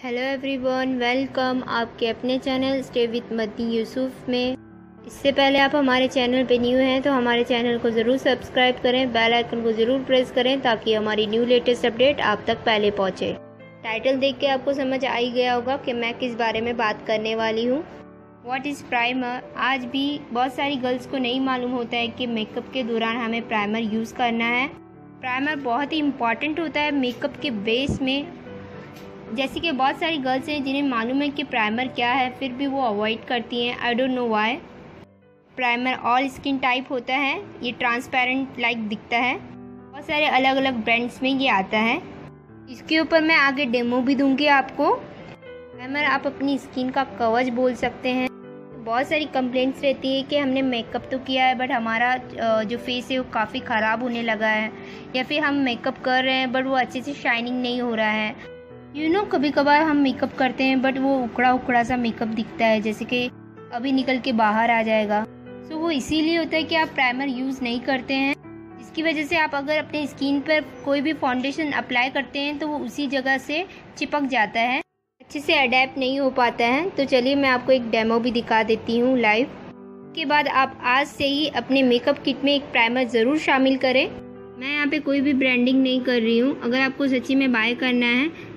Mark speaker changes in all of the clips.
Speaker 1: Hello everyone welcome आपके अपने channel stay with Madani Yusuf में। इससे पहले आप हमारे चैनल पे न्यू हैं तो हमारे चैनल को ज़रूर सब्सक्राइब करें बेल आइकन को ज़रूर प्रेस करें, ताकि हमारी न्यू लेटेस्ट अपडेट आप तक पहले पहुँचे। टाइटल देख के आपको समझ आ ही गया होगा कि मैं किस बारे में बात करने वाली हूँ। व्हाट इज़ प्राइमर आज भी बहुत सारी गर्ल्स को नहीं मालूम होता है कि मेकअप के दौरान हमें प्राइमर यूज़ करना है। प्राइमर बहुत ही इंपॉर्टेंट होता है मेकअप के बेस में। जैसे कि बहुत सारी गर्ल्स हैं जिन्हें मालूम है कि प्राइमर क्या है, फिर भी वो अवॉइड करती हैं। I don't know why primer all skin type होता है। ये ट्रांसपेरेंट लाइक दिखता है। बहुत सारे अलग अलग ब्रांड्स में ये आता है। इसके ऊपर मैं आगे डेमो भी दूँगी आपको। प्राइमर आप अपनी स्किन का कवच बोल सकते हैं। बहुत सारी कंप्लेंट्स रहती है कि हमने मेकअप तो किया है बट हमारा जो फेस है वो काफ़ी ख़राब होने लगा है। या फिर हम मेकअप कर रहे हैं बट वो अच्छे से शाइनिंग नहीं हो रहा है। यू नो कभी कभार हम मेकअप करते हैं बट वो उकड़ा उकड़ा सा मेकअप दिखता है जैसे कि अभी निकल के बाहर आ जाएगा। सो so, वो इसीलिए होता है कि आप प्राइमर यूज़ नहीं करते हैं। इसकी वजह से आप अगर अपने स्किन पर कोई भी फाउंडेशन अप्लाई करते हैं तो वो उसी जगह से चिपक जाता है। अच्छे से अडेप्ट नहीं हो पाता है। तो चलिए मैं आपको एक डेमो भी दिखा देती हूँ लाइव के बाद आप आज से ही अपने मेकअप किट में एक प्राइमर ज़रूर शामिल करें। मैं यहाँ पे कोई भी ब्रांडिंग नहीं कर रही हूँ। अगर आपको सच्ची में बाय करना है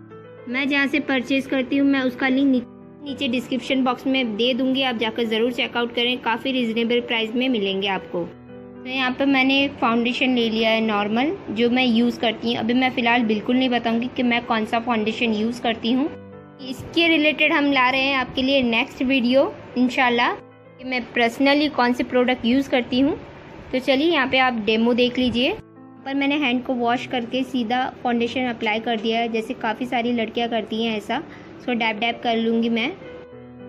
Speaker 1: मैं जहाँ से परचेज़ करती हूँ, मैं उसका लिंक नीचे डिस्क्रिप्शन बॉक्स में दे दूँगी। आप जाकर ज़रूर चेकआउट करें। काफ़ी रिजनेबल प्राइस में मिलेंगे आपको। तो यहाँ पर मैंने फाउंडेशन ले लिया है नॉर्मल जो मैं यूज़ करती हूँ। अभी मैं फ़िलहाल बिल्कुल नहीं बताऊँगी कि मैं कौन सा फाउंडेशन यूज़ करती हूँ। इसके रिलेटेड हम ला रहे हैं आपके लिए नेक्स्ट वीडियो इनशाला कि मैं पर्सनली कौन से प्रोडक्ट यूज़ करती हूँ। तो चलिए यहाँ पे आप डेमो देख लीजिए। पर मैंने हैंड को वॉश करके सीधा फाउंडेशन अप्लाई कर दिया है। जैसे काफ़ी सारी लड़कियाँ करती हैं ऐसा। सो डैप डैप कर लूँगी मैं।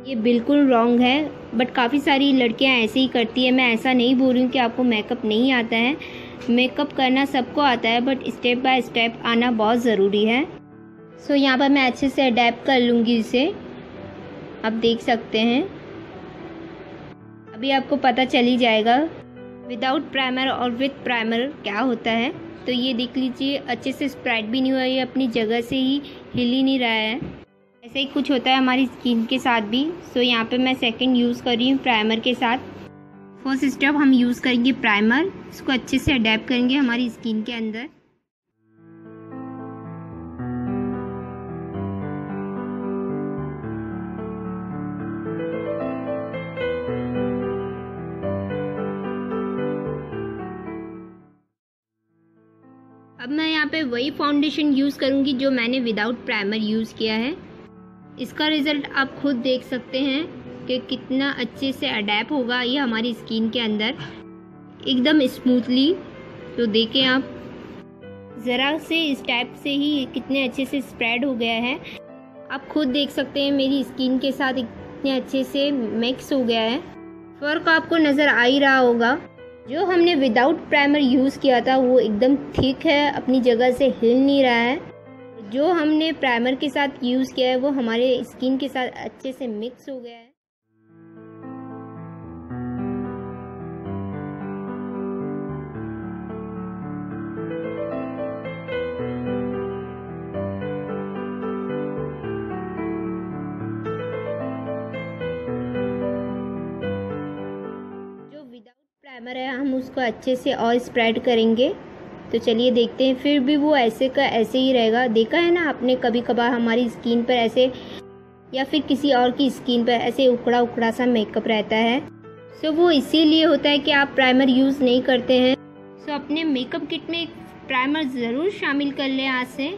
Speaker 1: ये बिल्कुल रॉन्ग है बट काफ़ी सारी लड़कियाँ ऐसे ही करती है। मैं ऐसा नहीं बोल रही हूँ कि आपको मेकअप नहीं आता है। मेकअप करना सबको आता है बट स्टेप बाय स्टेप आना बहुत ज़रूरी है। सो so, यहाँ पर मैं अच्छे से अडेप्ट कर लूँगी इसे। आप देख सकते हैं। अभी आपको पता चल ही जाएगा। विदाउट प्राइमर और विथ प्राइमर क्या होता है? तो ये देख लीजिए, अच्छे से स्प्राइट भी नहीं हुआ ये अपनी जगह से ही हिल ही नहीं रहा है। ऐसे ही कुछ होता है हमारी स्किन के साथ भी। सो यहाँ पे मैं सेकंड यूज़ कर रही हूँ प्राइमर के साथ। फ़र्स्ट स्टेप हम यूज़ करेंगे प्राइमर इसको अच्छे से अडेप्ट करेंगे हमारी स्किन के अंदर। अब मैं यहाँ पे वही फाउंडेशन यूज़ करूँगी जो मैंने विदाउट प्राइमर यूज़ किया है। इसका रिज़ल्ट आप खुद देख सकते हैं कि कितना अच्छे से अडेप होगा ये हमारी स्किन के अंदर। एकदम स्मूथली तो देखें आप। ज़रा से इस टाइप से ही कितने अच्छे से स्प्रेड हो गया है। आप खुद देख सकते हैं मेरी स्किन के साथ इतने अच्छे से मिक्स हो गया है। फ़र्क आपको नज़र आ ही रहा होगा। जो हमने विदाउट प्राइमर यूज़ किया था, वो एकदम थिक है, अपनी जगह से हिल नहीं रहा है। जो हमने प्राइमर के साथ यूज़ किया है, वो हमारे स्किन के साथ अच्छे से मिक्स हो गया है। उसको अच्छे से और स्प्रेड करेंगे। तो चलिए देखते हैं, फिर भी वो ऐसे का, ऐसे ही रहेगा। देखा है ना आपने कभी कभार हमारी स्किन पर ऐसे या फिर किसी और की स्किन पर ऐसे उखड़ा उखड़ा सा मेकअप रहता है। सो वो इसीलिए होता है कि आप प्राइमर यूज़ नहीं करते हैं। सो अपने मेकअप किट में एक प्राइमर ज़रूर शामिल कर लें आज से।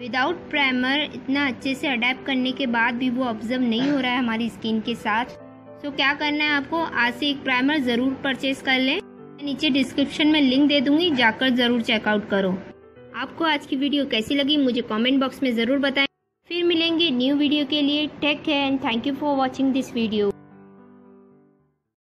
Speaker 1: विदाउट प्राइमर इतना अच्छे से अडेप्ट करने के बाद भी वो ऑब्ज़र्व नहीं हो रहा है हमारी स्किन के साथ। सो क्या करना है आपको? आज से एक प्राइमर ज़रूर परचेज कर लें। नीचे डिस्क्रिप्शन में लिंक दे दूँगी, जाकर ज़रूर चेकआउट करो। आपको आज की वीडियो कैसी लगी, मुझे कमेंट बॉक्स में ज़रूर बताएँ। फिर मिलेंगे न्यू वीडियो के लिए take care and thank you for watching this video